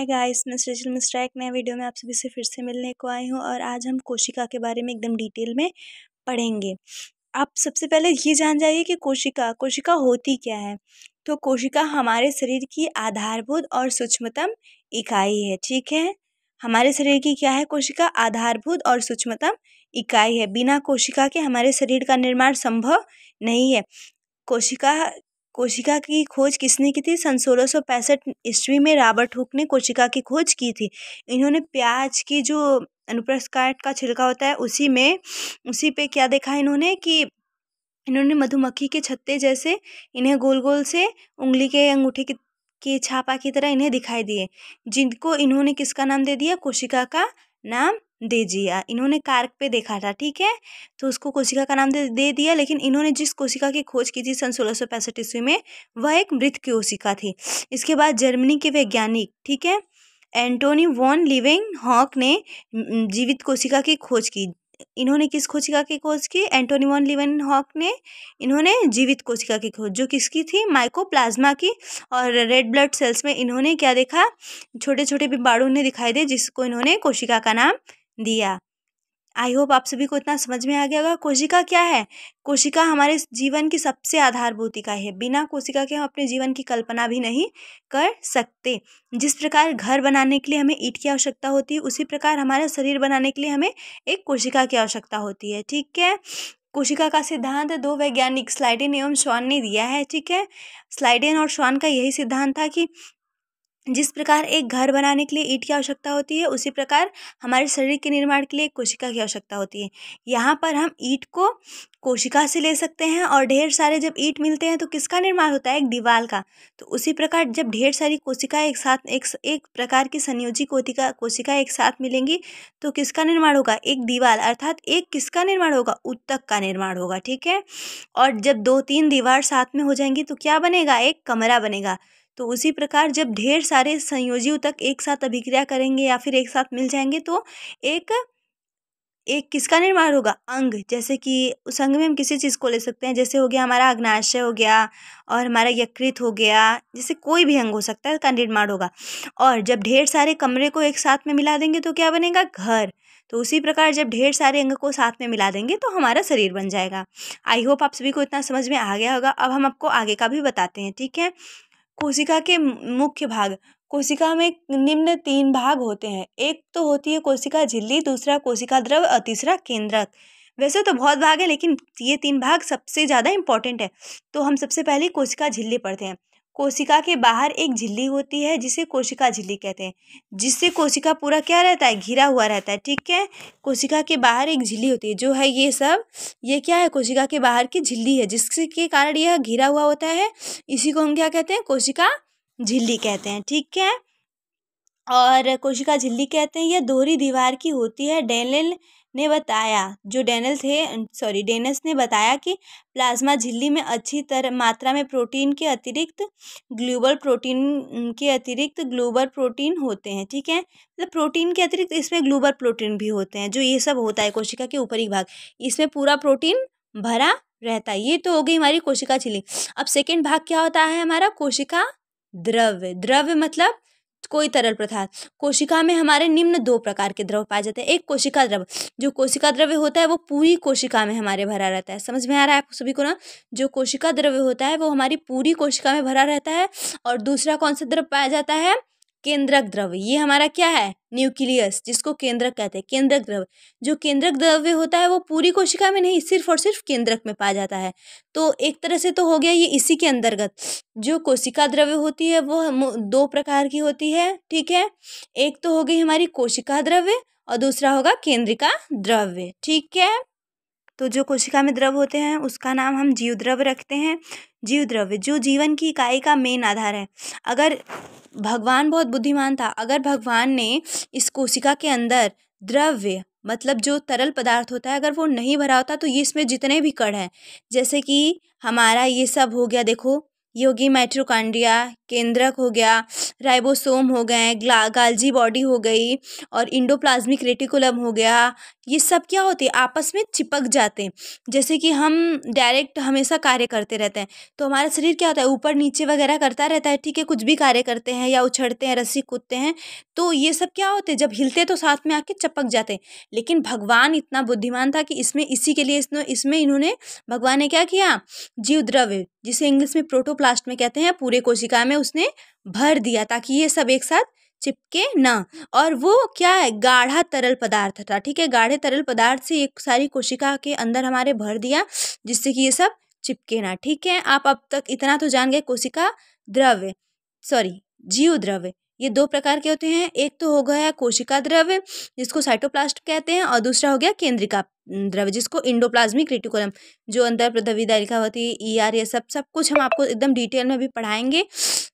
Hi guys, मैं सृजल मिश्रा एक नए वीडियो में आप सभी से फिर से मिलने को आई हूँ और आज हम कोशिका के बारे में एकदम डिटेल में पढ़ेंगे। आप सबसे पहले ये जान जाइए कि कोशिका कोशिका होती क्या है? तो कोशिका हमारे शरीर की आधारभूत और सूक्ष्मतम इकाई है, ठीक है? हमारे शरीर की क्या है कोशिका? आधारभूत और सूक्ष्मतम इकाई है। बिना कोशिका के हमारे शरीर का निर्माण संभव नहीं है। कोशिका कोशिका की खोज किसने की थी? सन सोलह सौ पैंसठ ईस्वी में रॉबर्ट हुक ने कोशिका की खोज की थी। इन्होंने प्याज की जो अनुप्रस्थ काट का छिलका होता है, उसी में, उसी पे क्या देखा इन्होंने कि इन्होंने मधुमक्खी के छत्ते जैसे इन्हें गोल गोल से उंगली के अंगूठे की की छापा की तरह इन्हें दिखाई दिए। जिनको इन्होंने किसका नाम दे दिया? कोशिका का नाम दे दिया। इन्होंने कार्क पे देखा था, ठीक है? तो उसको कोशिका का नाम दे दे दिया, लेकिन इन्होंने जिस कोशिका की खोज की थी सन सोलह सौ पैंसठ ईस्वी में, वह एक मृत कोशिका थी। इसके बाद जर्मनी के वैज्ञानिक, ठीक है? एंटोनी वॉन लिविंग हॉक ने जीवित कोशिका की खोज की। इन्होंने किस कोशिका की खोज की? एंटोनी वॉन लिवन हॉक ने इन्होंने जीवित कोशिका की खोज, जो किसकी थी? माइकोप्लाज्मा की। और रेड ब्लड सेल्स में इन्होंने क्या देखा? छोटे छोटे बिम्बाणु ने दिखाई दे, जिसको इन्होंने कोशिका का नाम दिया। आई होप आप सभी को इतना समझ में आ गया होगा। कोशिका क्या है? कोशिका हमारे जीवन की सबसे आधारभूत इकाई है। बिना कोशिका के हम अपने जीवन की कल्पना भी नहीं कर सकते। जिस प्रकार घर बनाने के लिए हमें ईट की आवश्यकता होती है, उसी प्रकार हमारे शरीर बनाने के लिए हमें एक कोशिका की आवश्यकता होती है। ठीक है? कोशिका का सिद्धांत दो वैज्ञानिक स्लाइडिन एवं श्वान ने दिया है। ठीक है? स्लाइडिन और श्वान का यही सिद्धांत था कि जिस प्रकार एक घर बनाने के लिए ईंट की आवश्यकता होती है, उसी प्रकार हमारे शरीर के निर्माण के लिए कोशिका की आवश्यकता होती है। यहाँ पर हम ईंट को कोशिका से ले सकते हैं और ढेर सारे जब ईंट मिलते हैं तो किसका निर्माण होता है? एक दीवार का। तो उसी प्रकार जब ढेर सारी कोशिका एक साथ, एक एक प्रकार की संयोजी कोशिका कोशिका एक साथ मिलेंगी तो किसका निर्माण होगा? एक दीवार अर्थात एक किसका निर्माण होगा? उत्तक का निर्माण होगा, ठीक है? और जब दो तीन दीवार साथ में हो जाएँगी तो क्या बनेगा? एक कमरा बनेगा। तो उसी प्रकार जब ढेर सारे संयोजियों तक एक साथ अभिक्रिया करेंगे या फिर एक साथ मिल जाएँगे तो एक एक किसका निर्माण होगा? अंग। जैसे कि उस अंग में हम किसी चीज़ को ले सकते हैं, जैसे हो गया हमारा अग्नाशय हो गया और हमारा यकृत हो गया, जैसे कोई भी अंग हो सकता है का निर्माण होगा। और जब ढेर सारे कमरे को एक साथ में मिला देंगे तो क्या बनेगा? घर। तो उसी प्रकार जब ढेर सारे अंग को साथ में मिला देंगे तो हमारा शरीर बन जाएगा। आई होप आप सभी को इतना समझ में आ गया होगा। अब हम आपको आगे का भी बताते हैं, ठीक है? कोशिका के मुख्य भाग। कोशिका में निम्न तीन भाग होते हैं। एक तो होती है कोशिका झिल्ली, दूसरा कोशिका द्रव और तीसरा केंद्रक। वैसे तो बहुत भाग है, लेकिन ये तीन भाग सबसे ज़्यादा इंपॉर्टेंट है। तो हम सबसे पहले कोशिका झिल्ली पढ़ते हैं। कोशिका के बाहर एक झिल्ली होती है, जिसे कोशिका झिल्ली कहते हैं। जिससे कोशिका पूरा क्या रहता है? घिरा हुआ रहता है, ठीक है? कोशिका के बाहर एक झिल्ली होती है, जो है ये सब। ये क्या है? कोशिका के बाहर की झिल्ली है जिसके कारण यह घिरा हुआ होता है। इसी को हम क्या कहते हैं? कोशिका झिल्ली कहते हैं, ठीक है? और कोशिका झिल्ली कहते हैं, यह दोहरी दीवार की होती है, डेनिल ने बताया, जो डेनल थे, सॉरी, डेनस ने बताया कि प्लाज्मा झिल्ली में अच्छी तरह मात्रा में प्रोटीन के अतिरिक्त ग्लोबल प्रोटीन के अतिरिक्त ग्लोबल प्रोटीन होते हैं, ठीक है? मतलब तो प्रोटीन के अतिरिक्त इसमें ग्लोबल प्रोटीन भी होते हैं, जो ये सब होता है कोशिका के ऊपरी भाग। इसमें पूरा प्रोटीन भरा रहता है, ये तो हो गई हमारी कोशिका झिल्ली। अब सेकेंड भाग क्या होता है हमारा? कोशिका द्रव्य। द्रव्य मतलब कोई तरल पदार्थ। कोशिका में हमारे निम्न दो प्रकार के द्रव पाए जाते हैं। एक कोशिका द्रव, जो कोशिका द्रव्य होता है, वो पूरी कोशिका में हमारे भरा रहता है। समझ में आ रहा है आप सभी को ना? जो कोशिका द्रव्य होता है, वो हमारी पूरी कोशिका में भरा रहता है। और दूसरा कौन सा द्रव पाया जाता है? केंद्रक द्रव्य। ये हमारा क्या है? न्यूक्लियस, जिसको केंद्रक कहते हैं। केंद्रक द्रव्य। जो केंद्रक द्रव्य होता है, वो पूरी कोशिका में नहीं, सिर्फ़ और सिर्फ़ केंद्रक में पाया जाता है। तो एक तरह से तो हो गया ये इसी के अंतर्गत। जो कोशिका द्रव्य होती है, वो दो प्रकार की होती है, ठीक है? एक तो हो गई हमारी कोशिका द्रव्य और दूसरा होगा केंद्रिका द्रव्य, ठीक है? तो जो कोशिका में द्रव होते हैं, उसका नाम हम जीव द्रव रखते हैं। जीव द्रव्य जो जीवन की इकाई का मेन आधार है। अगर भगवान बहुत बुद्धिमान था, अगर भगवान ने इस कोशिका के अंदर द्रव्य मतलब जो तरल पदार्थ होता है, अगर वो नहीं भरा होता तो ये इसमें जितने भी कण हैं, जैसे कि हमारा ये सब हो गया, देखो ये होगी माइट्रोकांड्रिया केंद्रक हो गया, राइबोसोम हो गए, ग्ला, गाल्जी बॉडी हो गई, और इंडोप्लाज्मिक रेटिकुलम हो गया ये सब क्या होते हैं? आपस में चिपक जाते हैं। जैसे कि हम डायरेक्ट हमेशा कार्य करते रहते हैं। तो हमारा शरीर क्या होता है? ऊपर नीचे वगैरह करता रहता है, ठीक है? कुछ भी कार्य करते हैं या उछड़ते हैं, रस्सी कूदते हैं तो ये सब क्या होते हैं? जब हिलते तो साथ में आके चपक जाते हैं। लेकिन भगवान इतना बुद्धिमान था कि इसमें, इसी के लिए इसमें इन्होंने भगवान ने क्या किया? जीव द्रव्य, जिसे इंग्लिश में प्रोटोप्लास्ट में कहते हैं, पूरे कोशिका में उसने भर दिया ताकि ये सब एक साथ चिपके ना। और वो क्या है, गाढ़ा तरल पदार्थ था, ठीक है? गाढ़े तरल पदार्थ से एक सारी कोशिका के अंदर हमारे भर दिया, जिससे कि ये सब चिपके ना, ठीक है? आप अब तक इतना तो जान गए, कोशिका द्रव्य, सॉरी, जीव द्रव्य, ये दो प्रकार के होते हैं। एक तो हो गया कोशिका द्रव्य, जिसको साइटोप्लास्ट कहते हैं, और दूसरा हो गया केंद्रिका द्रव्य, जिसको इंडोप्लाज्मिक रेटिकुलम, जो अंदर प्रदविदा लिखा होती है ई आर ये सब सब कुछ हम आपको एकदम डिटेल में भी पढ़ाएँगे।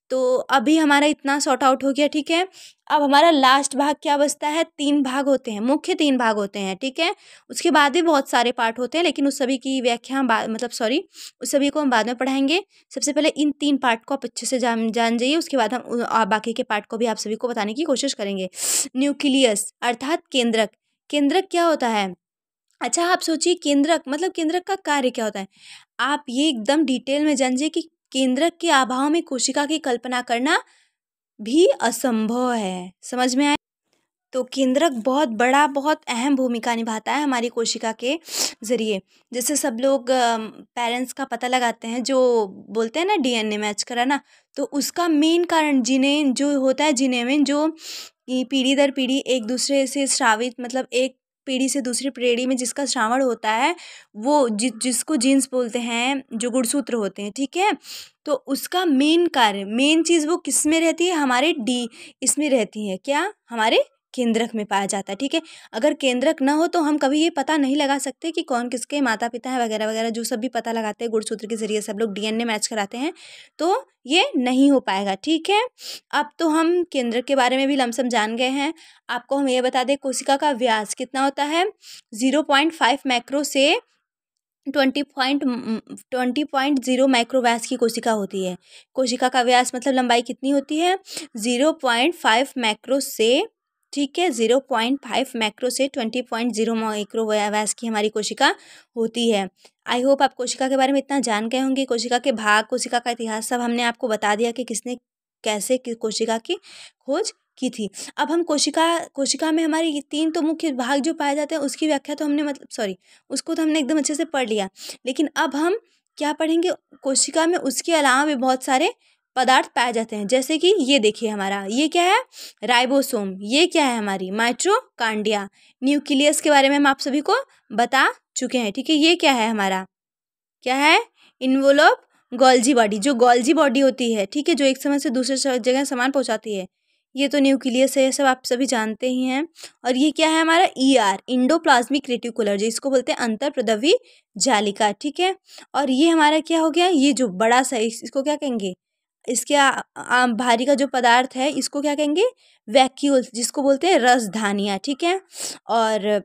तो अभी हमारा इतना सॉर्ट आउट हो गया, ठीक है? अब हमारा लास्ट भाग क्या बचता है? तीन भाग होते हैं, मुख्य तीन भाग होते हैं, ठीक है? उसके बाद भी बहुत सारे पार्ट होते हैं, लेकिन उस सभी की व्याख्या हम मतलब सॉरी उस सभी को हम बाद में पढ़ाएँगे। सबसे पहले इन तीन पार्ट को आप अच्छे से जान जान जाइए, उसके बाद हम बाकी के पार्ट को भी आप सभी को बताने की कोशिश करेंगे। न्यूक्लियस अर्थात केंद्रक। केंद्रक क्या होता है? अच्छा आप सोचिए, केंद्रक मतलब केंद्रक का कार्य क्या होता है? आप ये एकदम डिटेल में जानिए कि केंद्रक के अभाव में कोशिका की कल्पना करना भी असंभव है। समझ में आए तो केंद्रक बहुत बड़ा, बहुत अहम भूमिका निभाता है हमारी कोशिका के ज़रिए। जैसे सब लोग पेरेंट्स का पता लगाते हैं, जो बोलते हैं ना डीएनए मैच करा ना तो उसका मेन कारण जिन्हें जो होता है जिन्हें में, जो पीढ़ी दर पीढ़ी एक दूसरे से श्रावित मतलब एक पीढ़ी से दूसरी पीढ़ी में जिसका श्रावण होता है, वो जि, जिसको जीन्स बोलते हैं, जो गुड़सूत्र होते हैं, ठीक है? तो उसका मेन कार्य मेन चीज़ वो किसमें रहती है? हमारे डी इसमें रहती है, क्या? हमारे केंद्रक में पाया जाता है, ठीक है? अगर केंद्रक ना हो तो हम कभी ये पता नहीं लगा सकते कि कौन किसके माता पिता हैं वगैरह वगैरह, जो सब भी पता लगाते हैं गुड़सूत्र के ज़रिए सब लोग डीएनए मैच कराते हैं तो ये नहीं हो पाएगा, ठीक है? अब तो हम केंद्र के बारे में भी लमसम जान गए हैं। आपको हम ये बता दें, कोशिका का व्यास कितना होता है? ज़ीरो पॉइंट फाइव मैक्रो से twenty point twenty point zero माइक्रोवैस की कोशिका होती है। कोशिका का व्यास मतलब लंबाई कितनी होती है? ज़ीरो पॉइंट फाइव मैक्रो से ठीक है ज़ीरो पॉइंट फाइव मैक्रो से ट्वेंटी पॉइंट ज़ीरो माइक्रो वैस की हमारी कोशिका होती है। आई होप आप कोशिका के बारे में इतना जान गए होंगे। कोशिका के भाग, कोशिका का इतिहास सब हमने आपको बता दिया कि किसने कैसे कि कोशिका की खोज की थी। अब हम कोशिका कोशिका में हमारी तीन तो मुख्य भाग जो पाए जाते हैं, उसकी व्याख्या तो हमने मतलब सॉरी उसको तो हमने एकदम अच्छे से पढ़ लिया। लेकिन अब हम क्या पढ़ेंगे? कोशिका में उसके अलावा भी बहुत सारे पदार्थ पाए जाते हैं। जैसे कि ये देखिए हमारा, ये क्या है? राइबोसोम, ये क्या है हमारी? माइट्रोकांडिया न्यूक्लियस के बारे में हम आप सभी को बता चुके हैं, ठीक है? ये क्या है हमारा? क्या है? इन्वोलोप गोल्जी बॉडी, जो गोल्जी बॉडी होती है, ठीक है? जो एक समय से दूसरे जगह सामान पहुंचाती है। ये तो न्यूक्लियस है, ये सब आप सभी जानते ही हैं। और ये क्या है हमारा? ई आर इंडोप्लाज्मिक रेटिकुलर जिसको बोलते हैं अंतर प्रदवी जालिका, ठीक है? और ये हमारा क्या हो गया? ये जो बड़ा सा इसको क्या कहेंगे? इसके भारी का जो पदार्थ है इसको क्या कहेंगे? वैक्यूल जिसको बोलते हैं रसधानियाँ ठीक है? और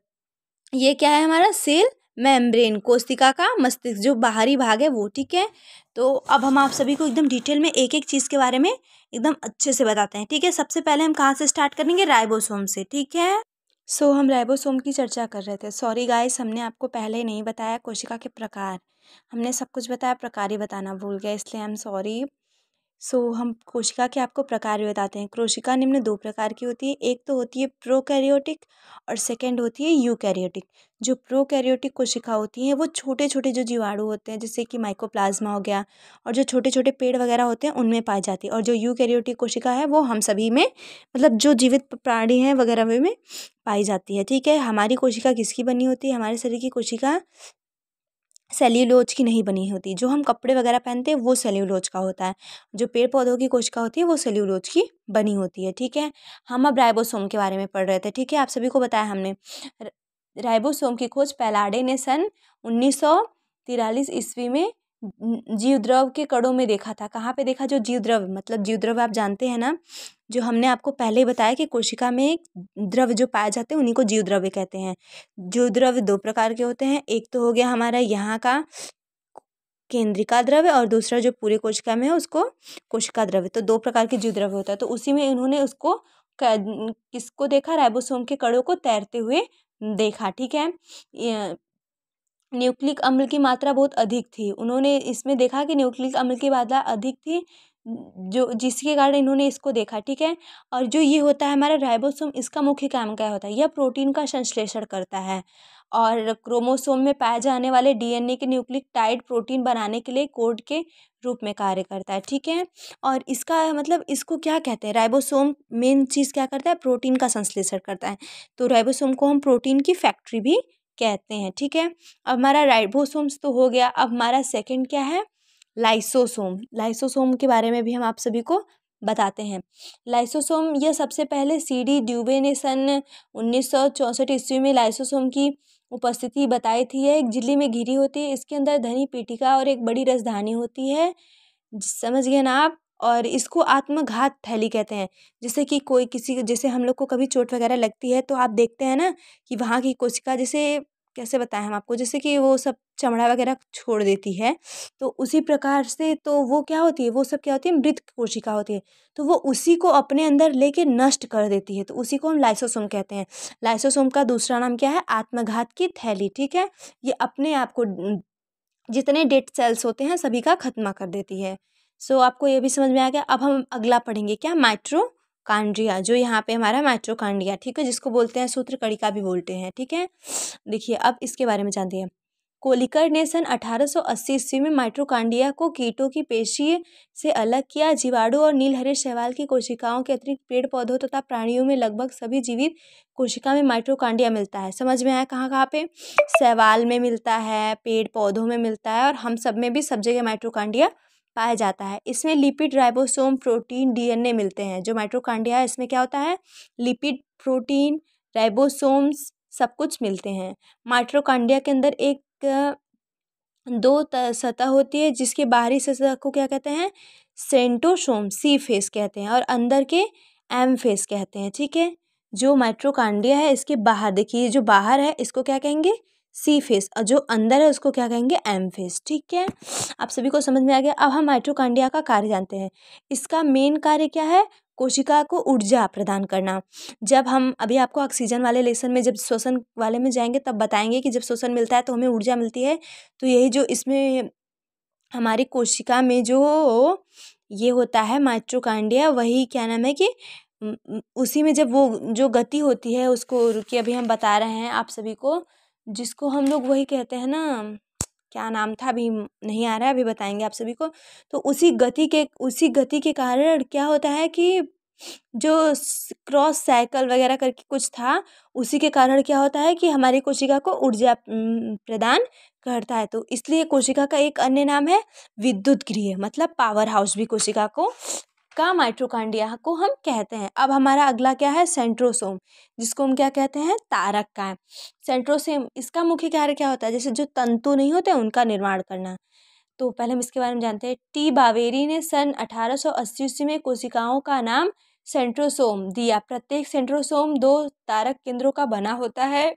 ये क्या है हमारा? सेल मेम्ब्रेन कोशिका का मस्तिष्क जो बाहरी भाग है वो ठीक है? तो अब हम आप सभी को एकदम डिटेल में एक एक चीज़ के बारे में एकदम अच्छे से बताते हैं ठीक है? सबसे पहले हम कहाँ से स्टार्ट करेंगे? राइबोसोम से ठीक है? सो so, हम राइबोसोम की चर्चा कर रहे थे। सॉरी गाइस हमने आपको पहले ही नहीं बताया कोशिका के प्रकार। हमने सब कुछ बताया प्रकार ही बताना भूल गया इसलिए आई एम सॉरी सो हम कोशिका के आपको प्रकार भी बताते हैं। कोशिका निम्न दो प्रकार की होती है। एक तो होती है प्रोकैरियोटिक और सेकंड होती है यूकैरियोटिक। जो प्रोकैरियोटिक कोशिका होती हैं, वो छोटे छोटे जो जीवाणु होते हैं, जैसे कि माइकोप्लाज्मा हो गया और जो छोटे छोटे पेड़ वगैरह होते हैं, उनमें पाई जाती है। और जो यूकैरियोटिक कोशिका है, वो हम सभी में मतलब जो जीवित प्राणी हैं वगैरह में पाई जाती है। ठीक है, हमारी कोशिका किसकी बनी होती है? हमारे शरीर की कोशिका सेल्यूलोज की नहीं बनी होती। जो हम कपड़े वगैरह पहनते हैं, वो सेल्यूलोज का होता है। जो पेड़ पौधों की कोशिका होती है, वो सेल्यूलोज की बनी होती है, ठीक है? हम अब राइबोसोम के बारे में पढ़ रहे थे, ठीक है? आप सभी को बताया हमने। राइबोसोम की खोज पैलाडे ने सन उन्नीस ईस्वी में जीवद्रव के कड़ों में देखा था। कहाँ पे देखा? जो जीवद्रव मतलब जीवद्रव आप जानते हैं ना? जो हमने आपको पहले ही बताया कि कोशिका में द्रव्य जो पाए जाते हैं, उन्हीं को जीव द्रव्य कहते हैं। जीव द्रव्य दो प्रकार के होते हैं, एक तो हो गया हमारा यहाँ का केंद्रिका द्रव्य और दूसरा जो पूरे कोशिका में है, उसको कोशिका द्रव्य। तो दो प्रकार के जीव द्रव्य होता है तो उसी में इन्होंने उसको किसको देखा? राइबोसोम के कड़ों को तैरते हुए देखा, ठीक है? न्यूक्लिक अम्ल की मात्रा बहुत अधिक थी। उन्होंने इसमें देखा कि न्यूक्लिक अम्ल की मात्रा अधिक थी जो, जिसके कारण इन्होंने इसको देखा, ठीक है? और जो ये होता है हमारा राइबोसोम, इसका मुख्य काम क्या होता है? यह प्रोटीन का संश्लेषण करता है। और क्रोमोसोम में पाए जाने वाले डीएनए के न्यूक्लिक टाइड प्रोटीन बनाने के लिए कोड के रूप में कार्य करता है, ठीक है? और इसका मतलब इसको क्या कहते हैं? राइबोसोम मेन चीज़ क्या करता है? प्रोटीन का संश्लेषण करता है। तो राइबोसोम को हम प्रोटीन की फैक्ट्री भी कहते हैं, ठीक है? अब हमारा राइबोसोम्स तो हो गया। अब हमारा सेकंड क्या है? लाइसोसोम। लाइसोसोम के बारे में भी हम आप सभी को बताते हैं। लाइसोसोम यह सबसे पहले सी डी ड्यूबे ने सन उन्नीस सौ चौंसठ ईस्वी में लाइसोसोम की उपस्थिति बताई थी। यह एक झिल्ली में घिरी होती है। इसके अंदर धनी पीटिका और एक बड़ी रसधानी होती है। समझ गए ना आप? और इसको आत्मघात थैली कहते हैं। जैसे कि कोई किसी जैसे हम लोग को कभी चोट वगैरह लगती है तो आप देखते हैं ना कि वहाँ की कोशिका जैसे कैसे बताएँ हम आपको? जैसे कि वो सब चमड़ा वगैरह छोड़ देती है तो उसी प्रकार से तो वो क्या होती है, वो सब क्या होती है, मृत कोशिका होती है तो वो उसी को अपने अंदर लेके नष्ट कर देती है तो उसी को हम लाइसोसोम कहते हैं। लाइसोसोम का दूसरा नाम क्या है? आत्मघात की थैली, ठीक है? ये अपने आप को जितने डेड सेल्स होते हैं, सभी का खत्मा कर देती है। सो आपको ये भी समझ में आ गया, अब हम अगला पढ़ेंगे क्या? माइट्रो कांड्रिया, जो यहाँ पे हमारा माइट्रोकांड्रिया, ठीक है, जिसको बोलते हैं सूत्र कड़िका भी बोलते हैं, ठीक है? देखिए, अब इसके बारे में जानते हैं। कोलिकर ने सन 1880 ईस्वी में माइट्रोकांडिया को कीटों की पेशी से अलग किया। जीवाणु और नीलहरे शैवाल की कोशिकाओं के अतिरिक्त पेड़ पौधों तथा तो प्राणियों में लगभग सभी जीवित कोशिका में माइट्रोकांडिया मिलता है। समझ में आया कहाँ कहाँ पे? शैवाल में मिलता है, पेड़ पौधों में मिलता है और हम सब में भी सब जगह माइट्रोकांडिया पाया जाता है। इसमें लिपिड राइबोसोम प्रोटीन डीएनए मिलते हैं, जो माइट्रोकांडिया है, इसमें क्या होता है? लिपिड प्रोटीन राइबोसोम्स सब कुछ मिलते हैं। माइट्रोकांडिया के अंदर एक दो सतह होती है, जिसके बाहरी सतह को क्या कहते हैं? सेंटोसोम सी फेस कहते हैं, और अंदर के एम फेस कहते हैं, ठीक है? जो माइट्रोकांडिया है, इसके बाहर, देखिए जो बाहर है, इसको क्या कहेंगे? सी फेस और जो अंदर है उसको क्या कहेंगे? एम फेस, ठीक है? आप सभी को समझ में आ गया? अब हम माइट्रोकांडिया का कार्य जानते हैं। इसका मेन कार्य क्या है? कोशिका को ऊर्जा प्रदान करना। जब हम अभी आपको ऑक्सीजन वाले लेसन में, जब श्वसन वाले में जाएँगे, तब बताएँगे कि जब श्वसन मिलता है तो हमें ऊर्जा मिलती है। तो यही जो इसमें हमारी कोशिका में जो ये होता है माइट्रोकांडिया वही क्या नाम है कि उसी में जब वो जो गति होती है उसको रुकिए अभी हम बता रहे हैं आप सभी को जिसको हम लोग वही कहते हैं ना, क्या नाम था अभी, नहीं आ रहा है, अभी बताएँगे आप सभी को। तो उसी गति के, उसी गति के कारण क्या होता है कि जो क्रॉस साइकिल वगैरह करके कुछ था, उसी के कारण क्या होता है कि हमारी कोशिका को ऊर्जा प्रदान करता है। तो इसलिए कोशिका का एक अन्य नाम है विद्युत गृह मतलब पावर हाउस भी कोशिका को का माइट्रोकांडिया को हम कहते हैं। अब हमारा अगला क्या है? सेंट्रोसोम, जिसको हम क्या कहते हैं? तारक का है। सेंट्रोसोम, इसका मुख्य कार्य क्या होता है? जैसे जो तंतु नहीं होते, उनका निर्माण करना। तो पहले हम इसके बारे में जानते हैं। टी बावेरी ने सन अठारह सौ अस्सी में कोशिकाओं का नाम सेंट्रोसोम दिया। प्रत्येक सेंट्रोसोम दो तारक केंद्रों का बना होता है।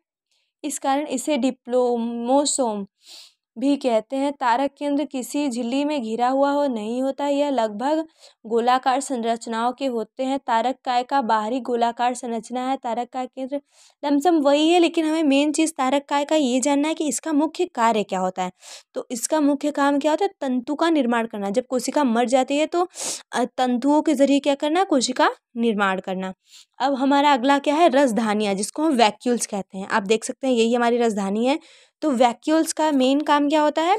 इस कारण इसे डिप्लोमोसोम भी कहते हैं, तारक केंद्र किसी झिल्ली में घिरा हुआ हो, नहीं होता। यह लगभग गोलाकार संरचनाओं के होते हैं। तारक काय का बाहरी गोलाकार संरचना है, तारक काय केंद्र लमसम वही है, लेकिन हमें मेन चीज़ तारक काय का ये जानना है कि इसका मुख्य कार्य क्या होता है। तो इसका मुख्य काम क्या होता है? तंतु का निर्माण करना। जब कोशिका मर जाती है तो तंतुओं के ज़रिए क्या करना? कोशिका निर्माण करना। अब हमारा अगला क्या है? रसधानियाँ, जिसको हम वैक्यूल्स कहते हैं। आप देख सकते हैं, यही हमारी रसधानी है। तो वैक्यूल्स का मेन काम क्या होता है?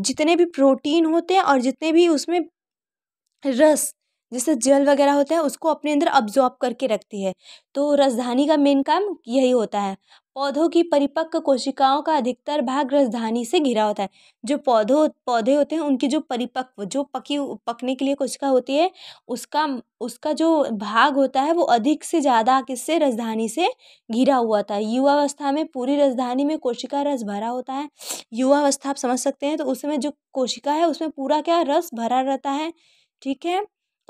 जितने भी प्रोटीन होते हैं और जितने भी उसमें रस जैसे जल वगैरह होता है, उसको अपने अंदर अब्जॉर्ब करके रखती है। तो रसधानी का मेन काम यही होता है। पौधों की परिपक्व कोशिकाओं का अधिकतर भाग रसधानी से घिरा होता है। जो पौधों, पौधे होते हैं, उनकी जो परिपक्व, जो पकी, पकने के लिए कोशिका होती है, उसका उसका जो भाग होता है, वो अधिक से ज़्यादा किससे? रसधानी से घिरा हुआ है। युवावस्था में पूरी रसधानी में कोशिका रस भरा होता है। युवावस्था आप समझ सकते हैं तो उसमें जो कोशिका है, उसमें पूरा क्या रस भरा रहता है? ठीक है?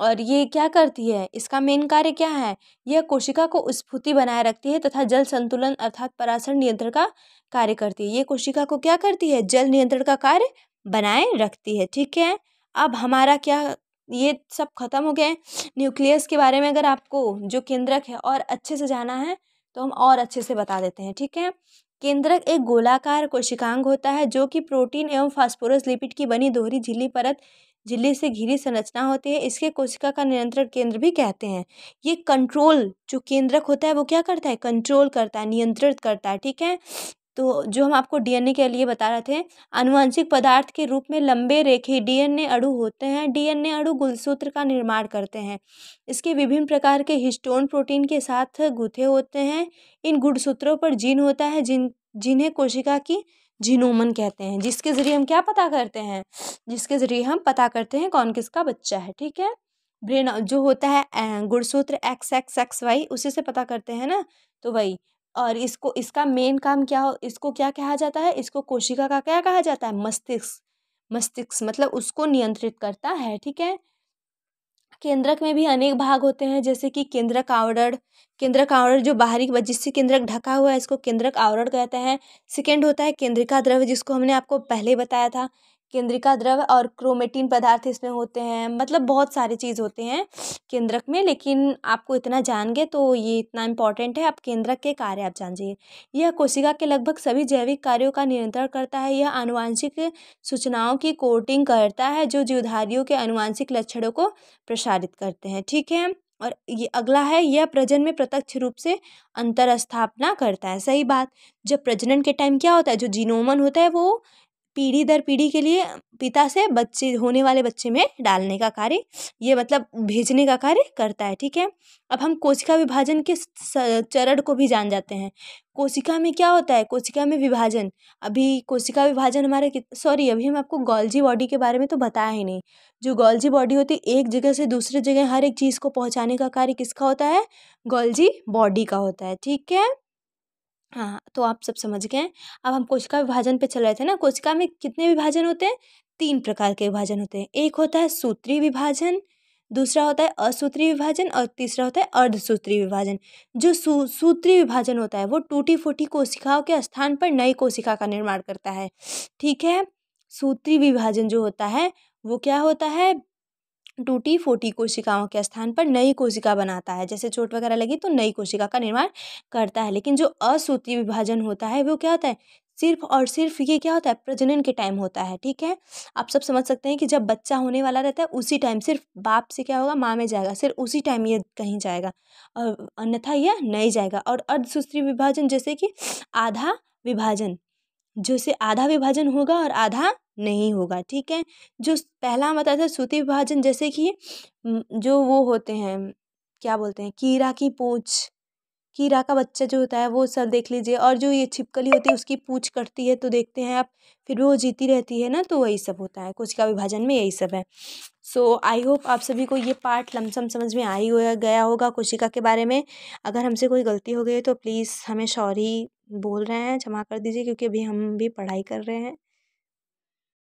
और ये क्या करती है? इसका मेन कार्य क्या है? यह कोशिका को स्फूर्ति बनाए रखती है तथा जल संतुलन अर्थात पराशर नियंत्रण का कार्य करती है। ये कोशिका को क्या करती है? जल नियंत्रण का कार्य बनाए रखती है। ठीक है? अब हमारा क्या ये सब ख़त्म हो गए न्यूक्लियस के बारे में अगर आपको जो केंद्रक है और अच्छे से जाना है तो हम और अच्छे से बता देते हैं। ठीक है? केंद्रक एक गोलाकार कोशिकांग होता है जो कि प्रोटीन एवं फास्फोरस लिपिड की बनी दोहरी झिल्ली परत झिल्ली से घिरी संरचना होती है, इसके कोशिका का नियंत्रण केंद्र भी कहते हैं। ये कंट्रोल जो केंद्रक होता है, वो क्या करता है? कंट्रोल करता है, नियंत्रित करता है, ठीक है? तो जो हम आपको डीएनए के लिए बता रहे थे अनुवांशिक पदार्थ के रूप में लंबे रेखे डीएनए अणु होते हैं। डीएनए अणु गुलसूत्र का निर्माण करते हैं। इसके विभिन्न प्रकार के हिस्टोन प्रोटीन के साथ गुथे होते हैं। इन गुणसूत्रों पर जीन होता है, जिन, जिन्हें कोशिका की जीनोमन कहते हैं, जिसके ज़रिए हम क्या पता करते हैं? जिसके ज़रिए हम पता करते हैं कौन किसका बच्चा है, ठीक है? ब्रेन जो होता है गुणसूत्र एक्स एक्स एक्स, वाई, उसी से पता करते हैं ना? तो वही, और इसको, इसका मेन काम क्या हो, इसको क्या कहा जाता है? इसको कोशिका का क्या कहा जाता है? मस्तिष्क मस्तिष्क मतलब उसको नियंत्रित करता है, ठीक है? केंद्रक में भी अनेक भाग होते हैं, जैसे कि केंद्रक आवरण। केंद्रक आवरण जो बाहरी जिससे केंद्रक ढका हुआ है, इसको केंद्रक आवरण कहते हैं। सेकेंड होता है केंद्रिका द्रव्य, जिसको हमने आपको पहले बताया था। केंद्रिका द्रव्य और क्रोमेटिन पदार्थ इसमें होते हैं। मतलब बहुत सारी चीज़ होते हैं केंद्रक में, लेकिन आपको इतना जान गए तो ये इतना इंपॉर्टेंट है। आप केंद्रक के कार्य आप जान जाइए। यह कोशिका के लगभग सभी जैविक कार्यों का नियंत्रण करता है। यह आनुवांशिक सूचनाओं की कोटिंग करता है जो जीवधारियों के आनुवांशिक लक्षणों को प्रसारित करते हैं। ठीक है? और ये अगला है, यह प्रजन में प्रत्यक्ष रूप से अंतर स्थापना करता है। सही बात। जब प्रजनन के टाइम क्या होता है? जो जीनोमन होता है वो पीढ़ी दर पीढ़ी के लिए पिता से बच्चे, होने वाले बच्चे में डालने का कार्य, ये मतलब भेजने का कार्य करता है, ठीक है? अब हम कोशिका विभाजन के चरण को भी जान जाते हैं। कोशिका में क्या होता है? कोशिका में विभाजन। अभी कोशिका विभाजन हमारे सॉरी, अभी हम आपको गोल्जी बॉडी के बारे में तो बताया ही नहीं। जो गोल्जी बॉडी होती है एक जगह से दूसरे जगह हर एक चीज़ को पहुँचाने का कार्य किसका होता है? गोल्जी बॉडी का होता है, ठीक है? हाँ तो आप सब समझ गए। अब हम कोशिका विभाजन पे चल रहे थे ना, कोशिका में कितने विभाजन होते हैं? तीन प्रकार के विभाजन होते हैं। एक होता है सूत्री विभाजन, दूसरा होता है असूत्री विभाजन और तीसरा होता है अर्धसूत्री विभाजन। जो सू, सूत्री विभाजन होता है, वो टूटी फूटी कोशिकाओं के स्थान पर नई कोशिका का निर्माण करता है। ठीक है? सूत्री विभाजन जो होता है, वो क्या होता है? टूटी फूटी कोशिकाओं के स्थान पर नई कोशिका बनाता है। जैसे चोट वगैरह लगी तो नई कोशिका का निर्माण करता है। लेकिन जो असूत्री विभाजन होता है, वो क्या होता है? सिर्फ़ और सिर्फ़ ये क्या होता है? प्रजनन के टाइम होता है, ठीक है? आप सब समझ सकते हैं कि जब बच्चा होने वाला रहता है, उसी टाइम सिर्फ़ बाप से क्या होगा? माँ में जाएगा। सिर्फ़ उसी टाइम ये कहीं जाएगा और अन्यथा यह नहीं जाएगा। और अर्धसूत्री विभाजन जैसे कि आधा विभाजन जैसे आधा विभाजन होगा और आधा नहीं होगा, ठीक है? जो पहला हम बताया था सूती विभाजन, जैसे कि जो वो होते हैं, क्या बोलते हैं कीड़ा की पूँछ कीड़ा का बच्चा जो होता है वो सब देख लीजिए, और जो ये छिपकली होती है उसकी पूँछ कटती है तो देखते हैं आप, फिर वो जीती रहती है ना तो वही सब होता है कोशिका विभाजन में यही सब है। सो, आई होप आप सभी को ये पार्ट लमसम समझ में आई हुआ गया होगा कोशिका के बारे में। अगर हमसे कोई गलती हो गई तो प्लीज़ हमें सॉरी बोल रहे हैं क्षमा कर दीजिए क्योंकि अभी हम भी पढ़ाई कर रहे हैं।